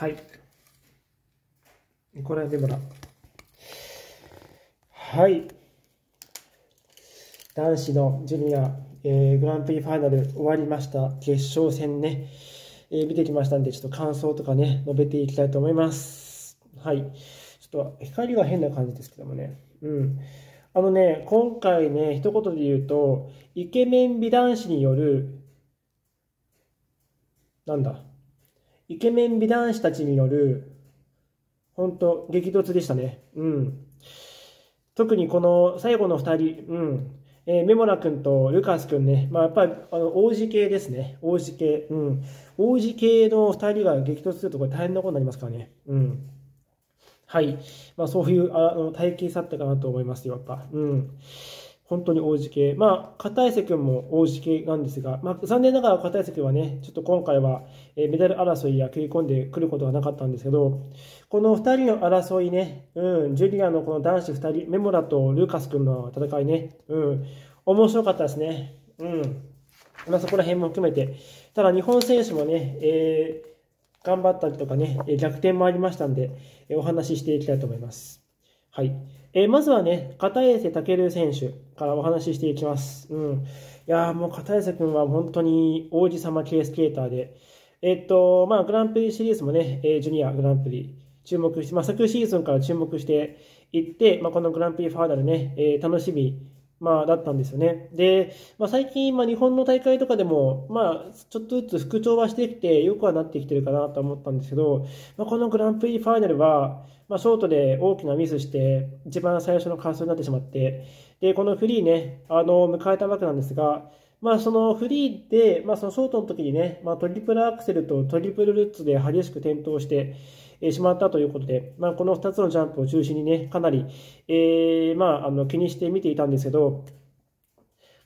はい。これはデボラ。はい。男子のジュニア、えー、グランプリファイナル終わりました。決勝戦ね、えー、見てきましたんで、ちょっと感想とかね、述べていきたいと思います。はい。ちょっと光が変な感じですけどもね。うん。あのね、今回ね、一言で言うと、イケメン美男子による、なんだ、イケメン美男子たちによる、本当激突でしたね。うん。特にこの最後の2人、うん。えー、メモラ君とルカス君ね、まあ、やっぱりあの王子系ですね。王子系。うん。王子系の2人が激突するとこれ大変なことになりますからね。うん。はい。まあ、そういうあの体型差ったかなと思いますよ、やっぱ。うん。本当に王子系。まあ、片瀬君も王子系なんですが、まあ、残念ながら片瀬君はね、ちょっと今回は、えメダル争いや食い込んでくることがなかったんですけど、この2人の争いね、うん、ジュリアのこの男子2人、メモラとルーカス君の戦いね、うん、面白かったですね。うん。まあ、そこら辺も含めて。ただ、日本選手もね、えー、頑張ったりとかね、逆転もありましたんで、お話ししていきたいと思います。はい。えー、まずはね、片瀬健選手からお話ししていきます。うん。いやもう片瀬君は本当に王子様系スケーターで、えっと、まあ、グランプリシリーズもね、えー、ジュニアグランプリ注目して、まあ、昨シーズンから注目していって、まあ、このグランプリファーナルね、えー、楽しみ、まあ、だったんですよね。で、まあ、最近、まあ、日本の大会とかでも、まあ、ちょっとずつ復調はしてきて、よくはなってきてるかなと思ったんですけど、まあ、このグランプリファイナルは、まあ、ショートで大きなミスして、一番最初の完走になってしまって、で、このフリーね、あの、迎えたわけなんですが、まあ、そのフリーで、まあ、そのショートの時にね、まあ、トリプルアクセルとトリプルルッツで激しく転倒してしまったということで、まあ、この2つのジャンプを中心にね、かなり、えー、まあ、あの気にして見ていたんですけど、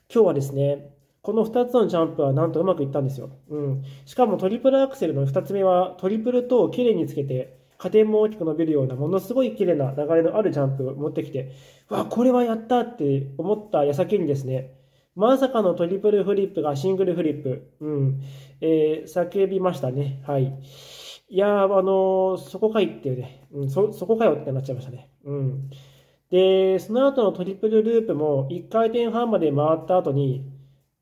今日はですね、この2つのジャンプはなんとうまくいったんですよ。うん。しかもトリプルアクセルの2つ目はトリプルときれいにつけて、加点も大きく伸びるようなものすごい綺麗な流れのあるジャンプを持ってきて、わ、これはやったって思った矢先にですね、まさかのトリプルフリップがシングルフリップ、うん、えー、叫びましたね。はい。いや、あのー、そこかいっていうね、うん、そ、そこかよってなっちゃいましたね。うん。で、その後のトリプルループも1回転半まで回った後に、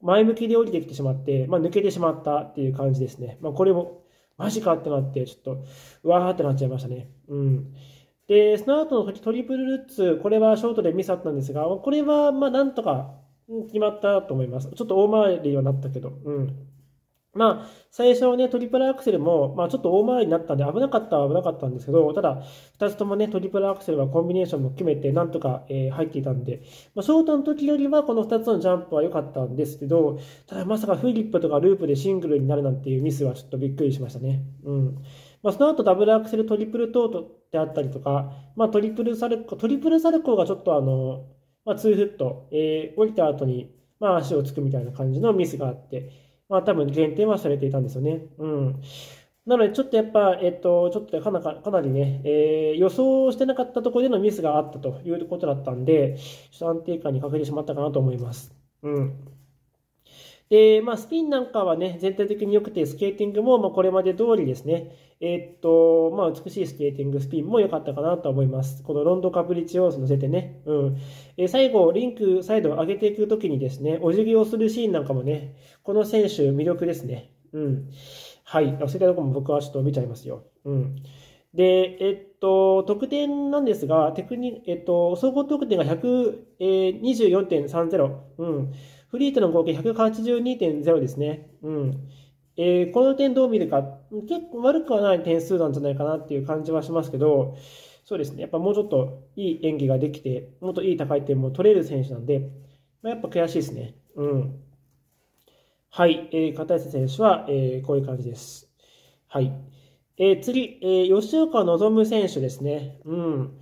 前向きで降りてきてしまって、まあ、抜けてしまったっていう感じですね。まあ、これもマジかってなって、ちょっと、うわーってなっちゃいましたね。うん。で、その後のトリプルルッツ、これはショートでミスあったんですが、これは、まあ、なんとか決まったと思います。ちょっと大回りはなったけど、うん。まあ、最初はね、トリプルアクセルも、まあ、ちょっと大回りになったんで、危なかったは危なかったんですけど、ただ、2つともね、トリプルアクセルはコンビネーションも決めて、なんとか、えー、入っていたんで、まあ、ショートの時よりは、この2つのジャンプは良かったんですけど、ただ、まさかフリップとかループでシングルになるなんていうミスはちょっとびっくりしましたね。うん。まあ、その後、ダブルアクセル、トリプルトートであったりとか、まあ、トリプルサルコ、トリプルサルコがちょっとあの、まあ、2フット、えー、降りた後に、まあ、足をつくみたいな感じのミスがあって、まあ多分減点はされていたんですよね。うん。なので、ちょっとやっぱ、えっと、ちょっとかなかなりね、えー、予想してなかったところでのミスがあったということだったんで、ちょっと安定感に欠けてしまったかなと思います。うん。で、まあ、スピンなんかはね、全体的に良くて、スケーティングも、まあ、これまで通りですね、えー、っと、まあ、美しいスケーティング、スピンも良かったかなと思います。このロンドカプリチオース乗せてね、うん。えー、最後、リンクサイドを上げていくときにですね、お辞儀をするシーンなんかもね、この選手魅力ですね。うん。はい。そういったところも僕はちょっと見ちゃいますよ。うん。で、えっと、得点なんですが、テクニえっと、総合得点が124.30。うん。フリーとの合計182.0ですね。うん。えー、この点どう見るか、結構悪くはない点数なんじゃないかなっていう感じはしますけど、そうですね。やっぱもうちょっといい演技ができて、もっといい高い点も取れる選手なんで、まあ、やっぱ悔しいですね。うん。はい。えー、片瀬選手は、えー、こういう感じです。はい。えー、次、えー、吉岡望選手ですね。うん。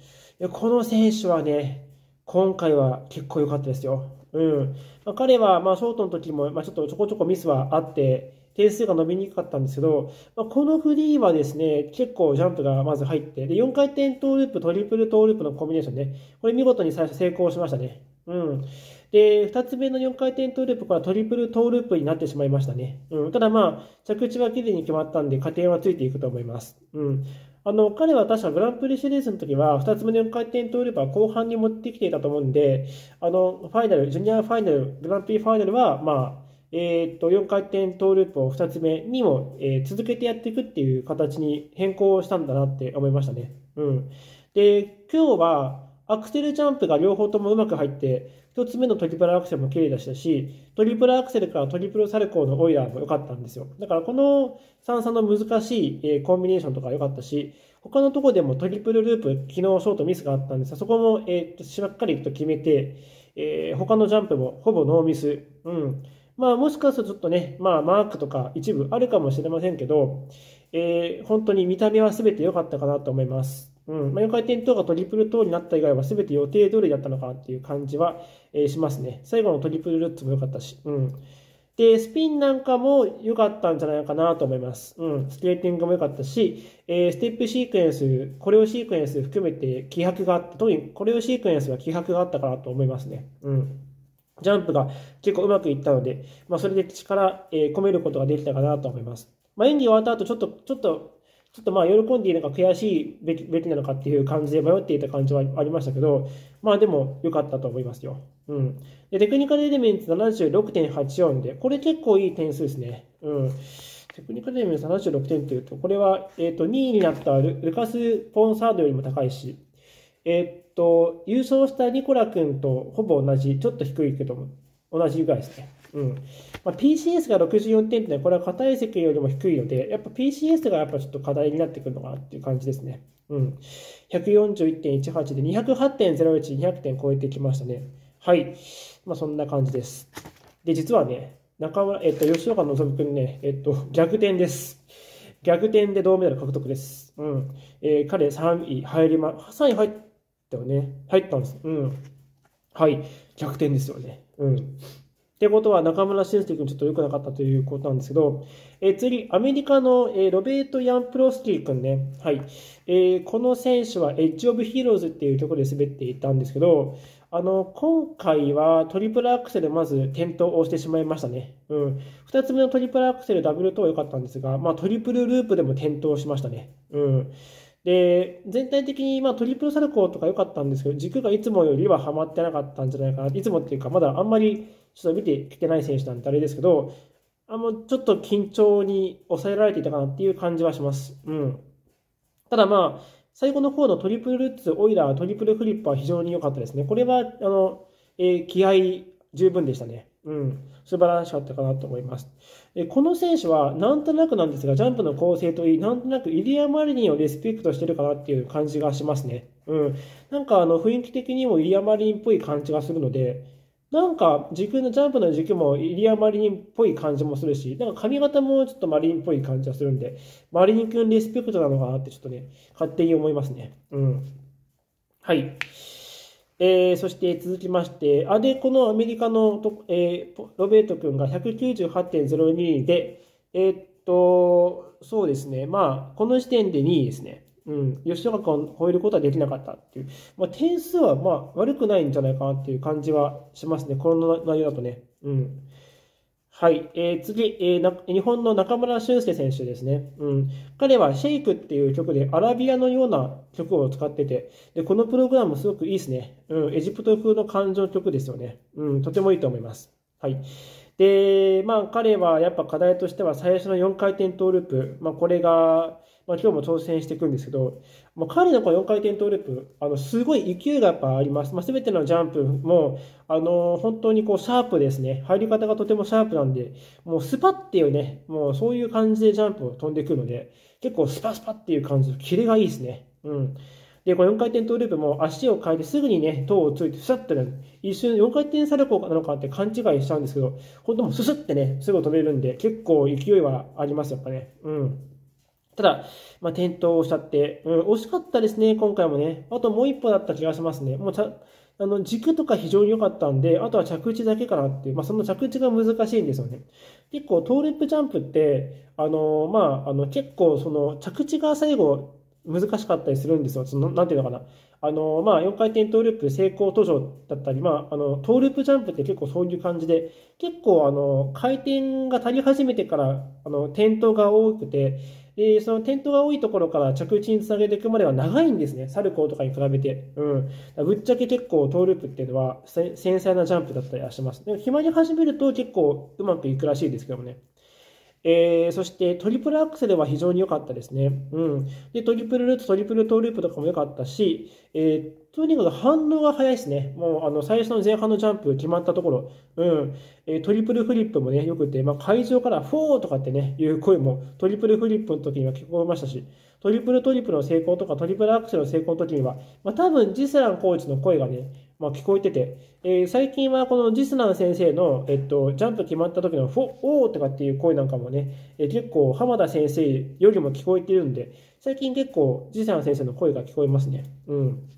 この選手はね、今回は結構良かったですよ。うん。まあ、彼は、まあ、ショートの時も、まあ、ちょっとちょこちょこミスはあって、点数が伸びにくかったんですけど、まあ、このフリーはですね、結構ジャンプがまず入って、で、4回転トーループ、トリプルトーループのコンビネーションね、これ見事に最初成功しましたね。うん。で、2つ目の4回転トーループからトリプルトーループになってしまいましたね。うん、ただまあ、着地は綺麗に決まったんで、加点はついていくと思います。うん。あの、彼は確かグランプリシリーズの時は、2つ目の4回転トーループは後半に持ってきていたと思うんで、あの、ファイナル、ジュニアファイナル、グランプリファイナルは、まあ、えー、っと、4回転トーループを2つ目にも、えー、続けてやっていくっていう形に変更したんだなって思いましたね。うん。で、今日は、アクセルジャンプが両方ともうまく入って、1つ目のトリプルアクセルも綺麗でしたし、トリプルアクセルからトリプルサルコーのオイラーも良かったんですよ。だからこの3、3の難しいコンビネーションとか良かったし、他のとこでもトリプルループ、昨日ショートミスがあったんですが、そこも、えー、しっかりと決めて、えー、他のジャンプもほぼノーミス。うん。まあ、もしかするとちょっとね、まあ、マークとか一部あるかもしれませんけど、えー、本当に見た目は全て良かったかなと思います。うんまあ、4回転等がトリプル等になった以外は全て予定通りだったのかっていう感じは、えー、しますね。最後のトリプルルッツも良かったし。うん。で、スピンなんかも良かったんじゃないかなと思います。うん。スケーティングも良かったし、えー、ステップシークエンス、コレオシークエンス含めて気迫があった。特にコレオシークエンスは気迫があったかなと思いますね。うん。ジャンプが結構うまくいったので、まあ、それで力、えー、込めることができたかなと思います。まあ、演技終わった後、ちょっと、ちょっとちょっとまあ喜んでいいのか悔しいべきべきなのかっていう感じで迷っていた感じはありましたけど、まあでも良かったと思いますよ。うん。で、テクニカルエレメンツ76.84で、これ結構いい点数ですね。うん。テクニカルエレメンツ76点というと、これは、えっ、ー、と、2位になったルカス・ポンサードよりも高いし、えっ、ー、と、優勝したニコラ君とほぼ同じ、ちょっと低いけども、同じぐらいですね。うんまあ、PCS が64点ってこれは硬い席よりも低いので、やっぱ PCS がやっぱちょっと課題になってくるのかなっていう感じですね。うん。141.18で208.01、200点超えてきましたね。はい。まあそんな感じです。で、実はね、中村、えっと、吉岡希君ね、えっと、逆転です。逆転で銅メダル獲得です。うん。えー、彼3位入りま、3位入ったよね。入ったんです。うん。はい。逆転ですよね。うん。ってことは中村俊輔君ちょっと良くなかったということなんですけど、え、次、アメリカの、え、ロベート・ヤンプロスキー君ね、はいえー、この選手はエッジ・オブ・ヒーローズっていうところで滑っていたんですけど、あの今回はトリプルアクセルまず転倒をしてしまいましたね。うん、2つ目のトリプルアクセル、ダブルとは良かったんですが、まあ、トリプルループでも転倒しましたね。うんで、全体的にまあトリプルサルコーとか良かったんですけど、軸がいつもよりははまってなかったんじゃないかな。いつもっていうか、まだあんまりちょっと見てきてない選手なんてあれですけど、あの、ちょっと緊張に抑えられていたかなっていう感じはします。うん。ただまあ、最後の方のトリプルルッツ、オイラー、トリプルフリップは非常に良かったですね。これは、あの、えー、気合十分でしたね。うん。素晴らしかったかなと思います。でこの選手は、なんとなくなんですが、ジャンプの構成といい、なんとなくイリア・マリニンをリスペクトしてるかなっていう感じがしますね。うん。なんかあの雰囲気的にもイリア・マリニンっぽい感じがするので、なんか軸のジャンプの軸もイリア・マリニンっぽい感じもするし、なんか髪型もちょっとマリニンっぽい感じがするんで、マリニン君リスペクトなのかなってちょっとね、勝手に思いますね。うん。はい。えー、そして続きまして、あで、このアメリカのと、えー、ロベート君が198.02で、えー、っと、そうですね、まあ、この時点で2位ですね。うん、吉岡君を超えることはできなかったっていう、まあ、点数はまあ悪くないんじゃないかなっていう感じはしますね、この内容だとね。うん、はい、えー、次、えーな、日本の中村俊輔選手ですね、うん。彼はシェイクっていう曲でアラビアのような曲を使ってて、でこのプログラムすごくいいですね。うん、エジプト風の感情曲ですよね。うん、とてもいいと思います。はい。で、まあ、彼はやっぱ課題としては最初の4回転トーループ、まあ、これがまあ、今日も挑戦していくんですけど、まあ、彼のこの4回転トーループ、あのすごい勢いがやっぱあります。まあ、全てのジャンプも、あの本当にこうシャープですね。入り方がとてもシャープなんで、もうスパっていうね、もうそういう感じでジャンプを飛んでくるので、結構スパスパっていう感じで、キレがいいですね。うん。で、この4回転トーループも足を変えてすぐにね、塔をついて、ふさってね、一瞬4回転サルコーなのかって勘違いしちゃうんですけど、本当もうすすってね、すぐ飛べるんで、結構勢いはあります、やっぱね。うん。ただ、まあ、転倒しちゃって、うん、惜しかったですね、今回もね。あともう一歩だった気がしますね。もうちゃあの軸とか非常に良かったんで、あとは着地だけかなっていう、まあ、その着地が難しいんですよね。結構、トールップジャンプって、あのまあ、あの結構、その着地が最後、難しかったりするんですよ。そのなんていうのかな。あの、まあ、4回転トーループ成功途上だったり、まあ、あの、トーループジャンプって結構そういう感じで、結構、あの、回転が足り始めてから、あの、転倒が多くて、で、その転倒が多いところから着地につなげていくまでは長いんですね。サルコーとかに比べて。うん。ぶっちゃけ結構トーループっていうのは繊細なジャンプだったりはします。でも暇に始めると結構うまくいくらしいですけどもね。えー、そしてトリプルアクセルは非常に良かったですね。うん。で、トリプルループ、トリプルトーループとかも良かったし、えー、とにかく反応が早いですね。もう、あの、最初の前半のジャンプ決まったところ、うん。えー、トリプルフリップもね、良くて、まあ、会場からフォーとかってね、いう声も、トリプルフリップの時には聞こえましたし、トリプルトリプルの成功とか、トリプルアクセルの成功の時には、まあ、多分、ジスランコーチの声がね、まあ、聞こえてて、えー、最近はこのジスラン先生の、えっと、ジャンプ決まった時のフォおーとかっていう声なんかもね、えー、結構浜田先生よりも聞こえてるんで、最近結構ジスラン先生の声が聞こえますね。うん。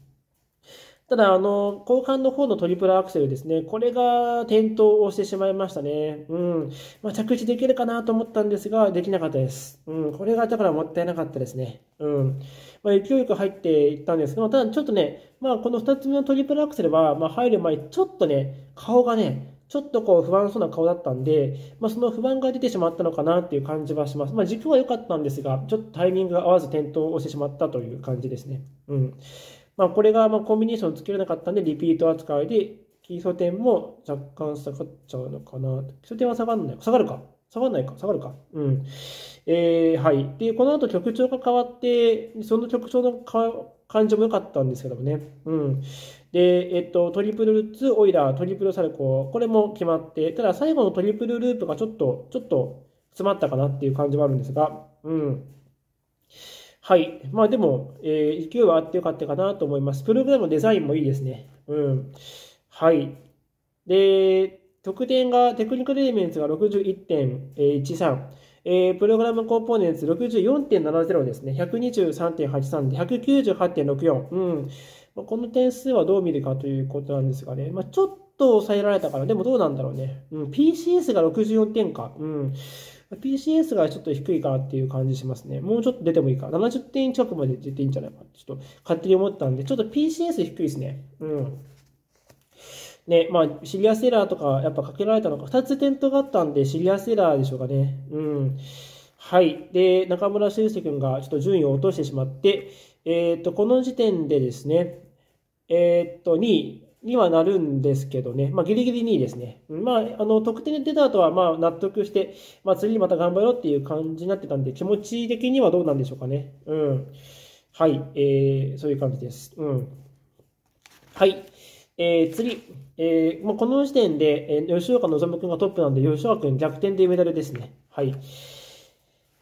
ただ、あの、後半の方のトリプルアクセルですね、これが転倒をしてしまいましたね。うん。まあ、着地できるかなと思ったんですが、できなかったです。うん。これがだからもったいなかったですね。うん。まあ、勢いよく入っていったんですけど、ただちょっとね、まあ、この2つ目のトリプルアクセルは、まあ、入る前、ちょっとね、顔がね、ちょっとこう不安そうな顔だったんで、まあ、その不安が出てしまったのかなっていう感じはします。まあ、軸は良かったんですが、ちょっとタイミングが合わず転倒をしてしまったという感じですね。うん。まあ、これがまコンビネーションつけれなかったんで、リピート扱いで、基礎点も若干下がっちゃうのかな。基礎点は下がらない。下がるか。下がらないか。下がるか。うん。えー、はい。で、この後曲調が変わって、その曲調の感じも良かったんですけどもね。うん。で、えっと、トリプルルッツ、オイラー、トリプルサルコー、これも決まって、ただ最後のトリプルループがちょっと、ちょっと詰まったかなっていう感じはあるんですが、うん。はい。まあでも、えー、勢いはあってよかったかなと思います。プログラムのデザインもいいですね。うん。はい。で、得点が、テクニカルエレメンツが61.13。えー、プログラムコンポーネンツ64.70ですね。123.83で198.64。うん。まあ、この点数はどう見るかということなんですがね。まあ、ちょっと抑えられたから、でもどうなんだろうね。うん。PCS が64点か。うん。PCS がちょっと低いかなっていう感じしますね。もうちょっと出てもいいか。70点近くまで出ていいんじゃないかちょっと勝手に思ったんで、ちょっと PCS 低いですね。うん。ね、まあ、シリアスエラーとかやっぱかけられたのか、2つ点灯があったんで、シリアスエラーでしょうかね。うん。はい。で、中村修介君がちょっと順位を落としてしまって、えっ、ー、と、この時点でですね、えっ、ー、と、2位、にはなるんですけどね、まあ、ギリギリ2位ですね。まあ、あの、得点で出た後は、まあ、納得して、まあ、次また頑張ろうっていう感じになってたんで、気持ち的にはどうなんでしょうかね。うん。はい、えー、そういう感じです。うん。はい。えー、次。えー、まあ、この時点で、えー、吉岡望君がトップなんで、吉岡君逆転でメダルですね。はい。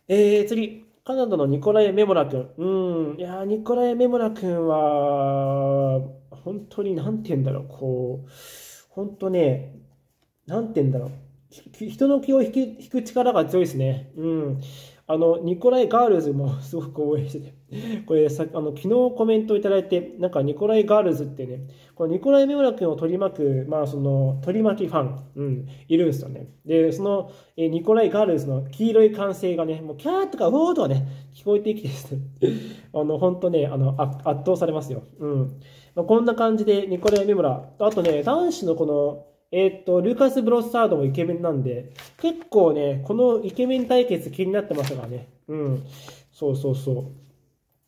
えー、次。カナダのニコライ・メモラ君。うん。いやニコライ・メモラ君は、本当に、なんて言うんだろう、こう、本当ね、なんて言うんだろう、人の気を引引く力が強いですね。うん。あの、ニコライ・ガールズもすごく応援してて、これさ、あの、昨日コメントいただいて、なんかニコライ・ガールズってね、このニコライ・メモラ君を取り巻く、まあその、取り巻きファン、うん、いるんですよね。で、その、えニコライ・ガールズの黄色い歓声がね、もうキャーとかウォーとかね、聞こえてきてですね、あの、本当ね、あの、圧倒されますよ。うん。まあ、こんな感じで、ニコライ・メモラ、あとね、男子のこの、えー、っと、ルーカス・ブロッサードもイケメンなんで、結構ね、このイケメン対決気になってましたからね。うん。そうそうそ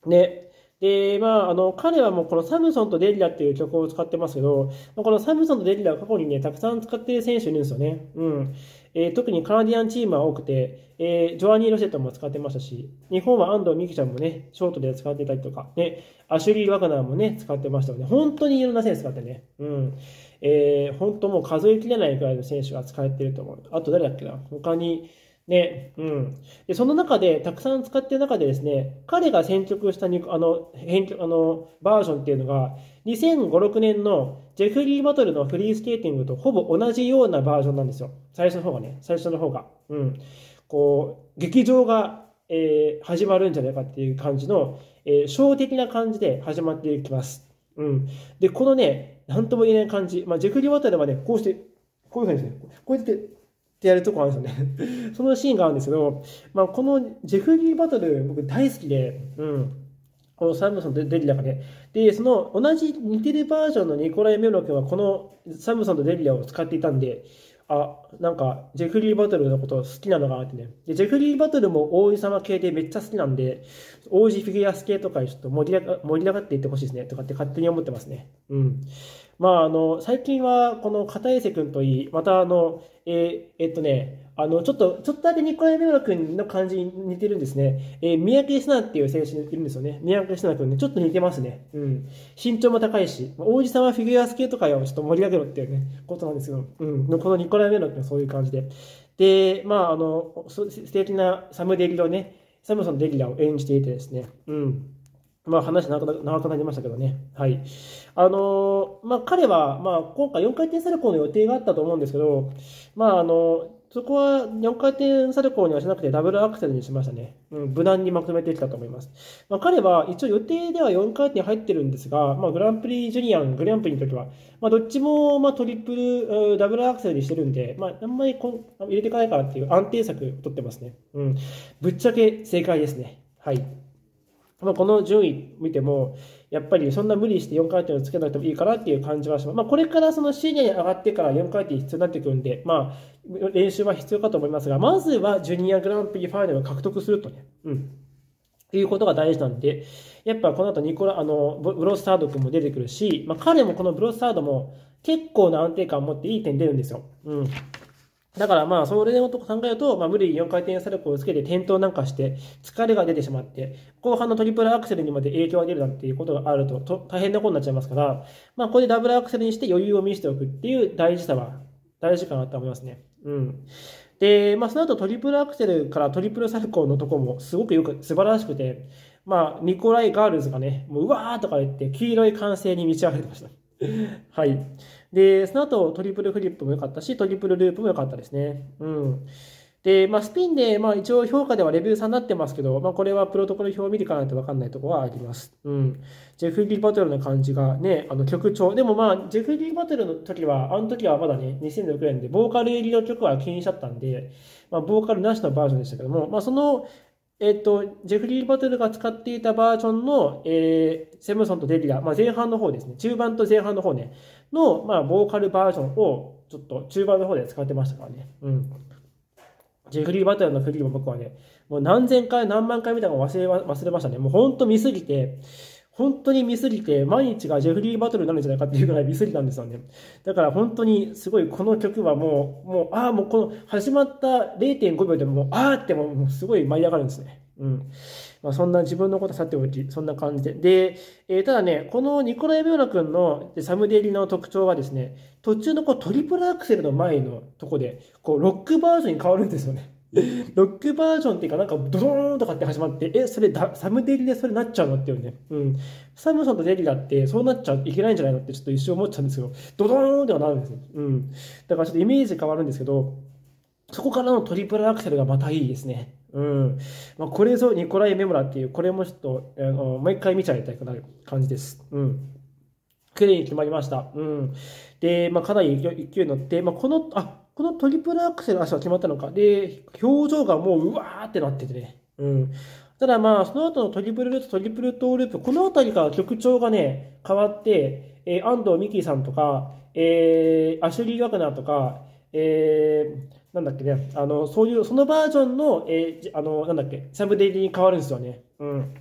う。ね。で、まあ、あの、彼はもうこのサムソンとデリラっていう曲を使ってますけど、このサムソンとデリラは過去にね、たくさん使っている選手いるんですよね。うん。えー、特にカナディアンチームは多くて、えー、ジョアニー・ロセットも使ってましたし、日本は安藤美希ちゃんもね、ショートで使ってたりとか、ね、アシュリー・ワガナーもね、使ってましたので。本当にいろんな選手使ってね。うん。えー、本当もう数えきれないくらいの選手が使えてると思う。あと誰だっけな？他に、ね、うん。で、その中で、たくさん使っている中でですね、彼が選曲したにあの、編曲、あの、バージョンっていうのが、2005、6年のジェフリー・バトルのフリースケーティングとほぼ同じようなバージョンなんですよ。最初の方がね、最初の方が。うん。こう、劇場が、えー、始まるんじゃないかっていう感じの、えー、ショー的な感じで始まっていきます。うん。で、このね、なんとも言えない感じ。まあ、ジェフリー・ワタルはね、こうして、こういうふうにですね、こうやって、ってやるとこあるんですよね。そのシーンがあるんですけど、まあ、このジェフリー・バトル、僕大好きで、うん。このサムソンとデリラがね。で、その同じ似てるバージョンのニコライ・メロ君はこのサムソンとデリラを使っていたんで、あ、なんか、ジェフリー・バトルのこと好きなのかなってね。で、ジェフリー・バトルも王子様系でめっちゃ好きなんで、王子フィギュアス系とかちょっと盛り上が盛り上がっていってほしいですね。とかって勝手に思ってますね。うん。まあ、あの、最近は、この片江瀬君といい、またあの、えー、えっとね、あの、ちょっと、ちょっとだけニコライ・メオラ君の感じに似てるんですね。えー、三宅志奈っていう選手いるんですよね。三宅志奈君ね、ちょっと似てますね。うん。身長も高いし、王子様フィギュアスケート界をちょっと盛り上げろっていうね、ことなんですけど、うん。このニコライ・メオラ君はそういう感じで。で、まあ、あの、素敵なサムデリをね、サムソンデリラを演じていてですね、うん。まあ話長くなりましたけどね。はい。あのまあ彼は、まあ今回4回転サルコーの予定があったと思うんですけど、まああのそこは4回転サルコーにはしなくてダブルアクセルにしましたね。うん、無難にまとめてきたと思います。まあ、彼は一応予定では4回転入ってるんですが、まあ、グランプリジュニアン、グランプリの時は、まあ、どっちもまあトリプル、ダブルアクセルにしてるんで、まあ、あんまりこ入れていかないからっていう安定策を取ってますね。うん。ぶっちゃけ正解ですね。はい。ま、この順位見ても、やっぱりそんな無理して4回転をつけなくてもいいかなっていう感じはします。まあ、これからそのシニアに上がってから4回転必要になってくるんで、まあ、練習は必要かと思いますが、まずはジュニアグランプリファイナルを獲得するとね、うん。っていうことが大事なんで、やっぱこの後ニコラ、あの、ブロスタード君も出てくるし、まあ、彼もこのブロスタードも結構な安定感を持っていい点出るんですよ。うん。だからまあ、それのこ考えると、まあ、無理に4回転サルコーをつけて転倒なんかして、疲れが出てしまって、後半のトリプルアクセルにまで影響が出るなんていうことがあると、と大変なことになっちゃいますから、まあ、ここでダブルアクセルにして余裕を見せておくっていう大事さは、大事かなと思いますね。うん。で、まあ、その後トリプルアクセルからトリプルサルコーのとこもすごくよく、素晴らしくて、まあ、ニコライ・ガールズがね、もううわーとか言って、黄色い歓声に満ち溢れてました。はい。で、その後トリプルフリップも良かったし、トリプルループも良かったですね。うん。で、まあ、スピンで、まあ、一応評価ではレビュー3になってますけど、まあ、これはプロトコル表を見ていかないと分かんないところはあります。うん。ジェフリー・バトルの感じがね、あの曲調。でもまあ、ジェフリー・バトルの時は、あの時はまだね、2006年で、ボーカル入りの曲は気にしちゃったんで、まあ、ボーカルなしのバージョンでしたけども、まあ、その、えっと、ジェフリー・バトルが使っていたバージョンの、えー、セムソンとデリラ、まあ、前半の方ですね、中盤と前半の方ね、の、まあ、ボーカルバージョンを、ちょっと中盤の方で使ってましたからね。うん。ジェフリー・バトルのフリーも僕はね、もう何千回、何万回見たか忘れ忘れましたね。もう本当見すぎて、本当に見すぎて、毎日がジェフリーバトルになるんじゃないかっていうぐらい見すぎたんですよね。だから本当にすごいこの曲はもう、もう、ああ、もうこの始まった0.5秒でももう、ああってもうすごい舞い上がるんですね。うん。まあ、そんな自分のことさておき、そんな感じで。で、えー、ただね、このニコライ・ベオラ君のサムデリの特徴はですね、途中のこうトリプルアクセルの前のとこで、こうロックバージョンに変わるんですよね。ロックバージョンっていうか、なんかドドーンとかって始まって、え、それだ、サムデリでそれなっちゃうの？っていうね。うん。サムソンとデリだって、そうなっちゃいけないんじゃないの？ってちょっと一瞬思っちゃうんですけど、ドドーンではなるんですよ。うん。だからちょっとイメージ変わるんですけど、そこからのトリプルアクセルがまたいいですね。うん。まあ、これぞニコライ・メモラっていう、これもちょっと、あのもう一回見ちゃいたくなる感じです。うん。綺麗に決まりました。うん。で、まあ、かなり勢いに乗って、まあ、この、あ、このトリプルアクセル足は決まったのか。で、表情がもううわーってなっててね。うん。ただまあ、その後のトリプルループ、トリプルトーループ、この辺りから曲調がね、変わって、えー、安藤美希さんとか、えー、アシュリー・ワグナーとか、えー、なんだっけね、あの、そういう、そのバージョンの、えー、あの、なんだっけ、サムデイリーに変わるんですよね。うん。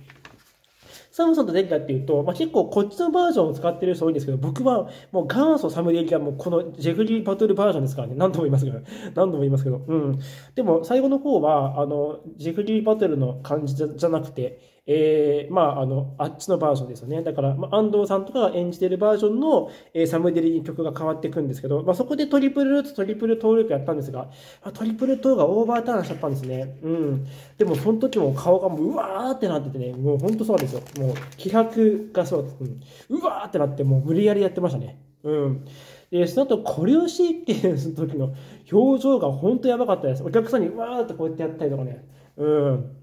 サムソンとデリカっていうと、まあ、結構こっちのバージョンを使ってる人多いんですけど、僕はもう元祖サムデリカはもうこのジェフリーバトルバージョンですからね。何度も言いますけど、何度も言いますけど。うん。でも最後の方は、あの、ジェフリーバトルの感じじゃなくて、えー、まあ、あの、あっちのバージョンですよね。だから、まあ、安藤さんとかが演じてるバージョンの、えー、サムデリに曲が変わっていくんですけど、まあ、そこでトリプルルーツ、トリプルトーループやったんですが、あ、トリプルトーがオーバーターンしちゃったんですね。うん。でも、その時も顔がもう、うわーってなっててね、もう本当そうですよ。もう、気迫がそう、うん、うわーってなって、もう無理やりやってましたね。うん。で、その後、コレオシーっていう時の表情が本当やばかったです。お客さんに、うわーってこうやってやったりとかね。うん。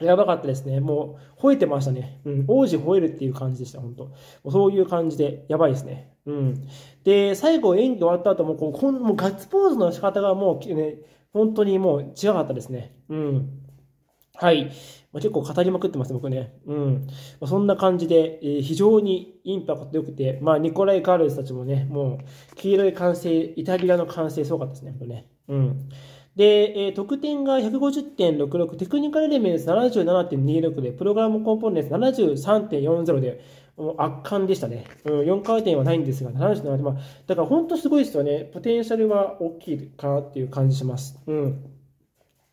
やばかったですね。もう、吠えてましたね。うん。王子吠えるっていう感じでした、本当もうそういう感じで、やばいですね。うん。で、最後演技終わった後も、こう、こんもうガッツポーズの仕方がもう、ね、本当にもう違かったですね。うん。はい。ま、結構語りまくってます、僕ね。うん。ま、そんな感じで、えー、非常にインパクト良くて、まあ、ニコライ・カールズたちもね、もう、黄色い歓声、イタリアの歓声すごかったですね、これね。うん。で、えー、得点が150.66、テクニカルエレメンツ77.26で、プログラムコンポーネンツ73.40で、もう圧巻でしたね。うん、4回転はないんですが、77まあ、だから本当すごいですよね。ポテンシャルは大きいかなっていう感じします。うん。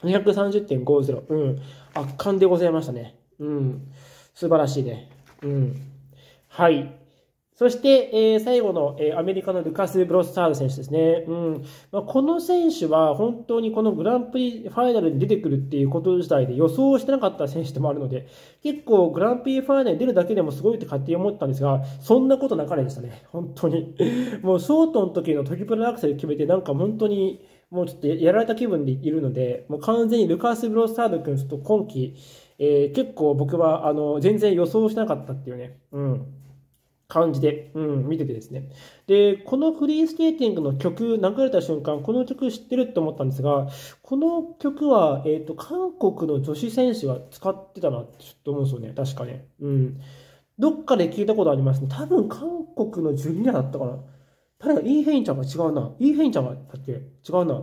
230.50。うん。圧巻でございましたね。うん。素晴らしいね。うん。はい。そして、えー、最後の、えー、アメリカのルカス・ブロスタール選手ですね。うんまあ、この選手は本当にこのグランプリファイナルに出てくるっていうこと自体で予想してなかった選手でもあるので、結構グランプリファイナルに出るだけでもすごいって勝手に思ったんですが、そんなことなかれでしたね。本当に。もうショートの時のトリプルアクセル決めて、なんか本当にもうちょっとやられた気分でいるので、もう完全にルカス・ブロスタール君、ちょっと今季、えー、結構僕はあの全然予想してなかったっていうね。うん感じで、うん、見ててですね。で、このフリースケーティングの曲流れた瞬間、この曲知ってるって思ったんですが、この曲は、えっ、ー、と、韓国の女子選手が使ってたなってちょっと思うんですよね。確かね。うん。どっかで聞いたことありますね。多分韓国のジュニアだったかな。誰が、イーヘインちゃんが違うな。イーヘインちゃんがだっけ？違うな。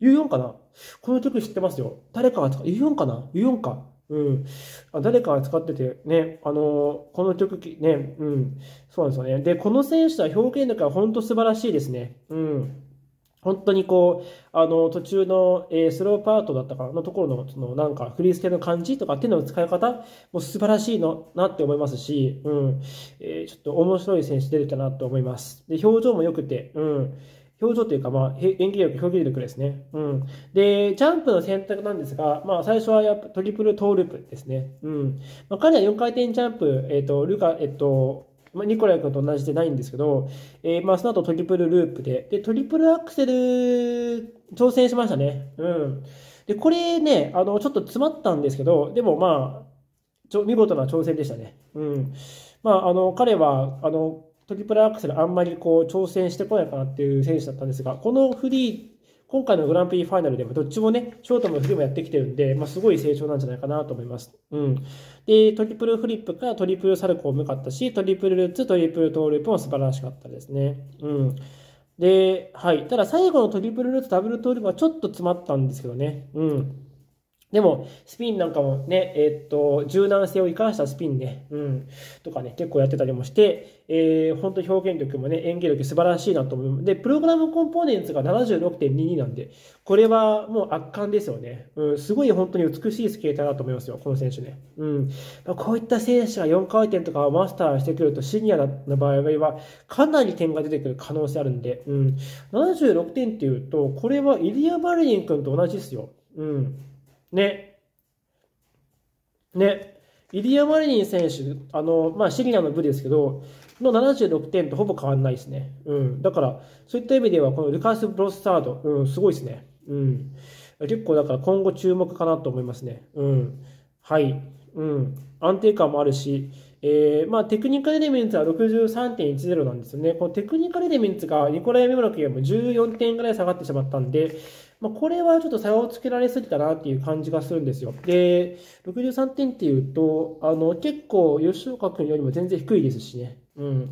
U4 かな？この曲知ってますよ。誰かが使う、U4 かな ?U4 か。うん。あ誰かが使ってて、ね、あのー、この曲、ね、うん。そうなんですよね。で、この選手は表現力が本当素晴らしいですね。うん。本当にこう、あの、途中の、えー、スローパートだったかのところの、その、なんか、フリーステの感じとかっていうのの使い方も素晴らしいのなって思いますし、うん。えー、ちょっと面白い選手出てきたなと思います。で、表情も良くて、うん。表情というか、まあ、演技力、表現力ですね。うん。で、ジャンプの選択なんですが、まあ、最初はやっぱトリプルトーループですね。うん。まあ、彼は4回転ジャンプ、えっ、ー、と、ルカ、えっ、ー、と、まあ、ニコライ君と同じでないんですけど、えー、まあ、その後トリプルループで、で、トリプルアクセル挑戦しましたね。うん。で、これね、あの、ちょっと詰まったんですけど、でもまあ、ちょ見事な挑戦でしたね。うん。まあ、あの、彼は、あの、トリプルアクセルあんまりこう挑戦してこないかなっていう選手だったんですが、このフリー、今回のグランプリファイナルでもどっちもね、ショートもフリーもやってきてるんで、まあ、すごい成長なんじゃないかなと思います。うん。で、トリプルフリップからトリプルサルコーも良かったし、トリプルルッツ、トリプルトーループも素晴らしかったですね。うん。で、はい。ただ最後のトリプルルッツ、ダブルトーループはちょっと詰まったんですけどね。うん。でも、スピンなんかもね、えー、っと、柔軟性を生かしたスピンね、うん、とかね、結構やってたりもして、えー、本当表現力もね、演技力素晴らしいなと思います。で、プログラムコンポーネンツが76.22なんで、これはもう圧巻ですよね。うん、すごい本当に美しいスケーターだと思いますよ、この選手ね。うん。こういった選手が4回転とかをマスターしてくると、シニアの場合は、かなり点が出てくる可能性あるんで、うん。76点っていうと、これはイリア・バレリン君と同じですよ。うん。ね。ね。イリア・マリニン選手、あの、まあ、シリアの部ですけど、の76点とほぼ変わらないですね。うん。だから、そういった意味では、このルカス・ブロスタード、うん、すごいですね。うん。結構、だから今後注目かなと思いますね。うん。はい。うん。安定感もあるし、えー、まあ、テクニカルエレメンツは63.10なんですよね。このテクニカルエレメンツがニコライ・メモラクよりも14点ぐらい下がってしまったんで、まあ、これはちょっと差をつけられすぎたなっていう感じがするんですよ。で、63点っていうと、あの、結構吉岡君よりも全然低いですしね。うん。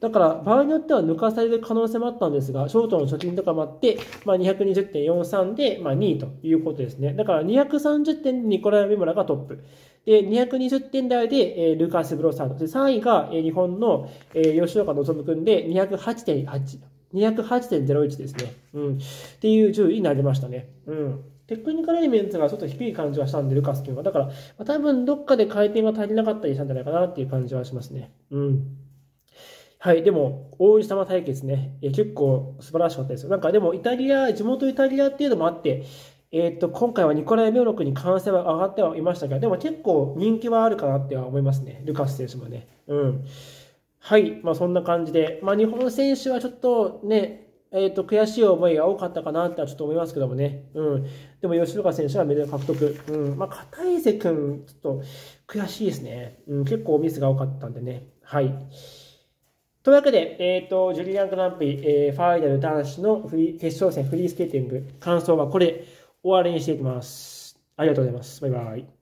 だから、場合によっては抜かされる可能性もあったんですが、ショートの貯金とかもあって、まあ、220.43で、まあ、2位ということですね。だから、230点でニコライ・メモラがトップ。で、220点台で、えー、ルーカス・ブローサード。で、3位が、えー、日本の、えー、吉岡望君で208.8。208.01ですね。うん。っていう順位になりましたね。うん。テクニカルエレメンツがちょっと低い感じはしたんで、ルカス君は。だから、まあ、多分どっかで回転が足りなかったりしたんじゃないかなっていう感じはしますね。うん。はい、でも、大石様対決ね、え結構素晴らしかったですよ。なんかでも、イタリア、地元イタリアっていうのもあって、えー、っと、今回はニコライ・メオロクに関性は上がってはいましたが、でも結構人気はあるかなっては思いますね。ルカス選手もね。うん。はい、まあそんな感じで、まあ日本選手はちょっとね、えっ、ー、と、悔しい思いが多かったかなってはちょっと思いますけどもね。うん。でも吉岡選手はメダル獲得。うん。まあ片伊勢君、ちょっと悔しいですね。うん。結構ミスが多かったんでね。はい。というわけで、えっ、ー、と、ジュリアン・グランプリ、えー、ファイナル男子のフリー決勝戦フリースケーティング、感想はこれ、終わりにしていきます。ありがとうございます。バイバイ。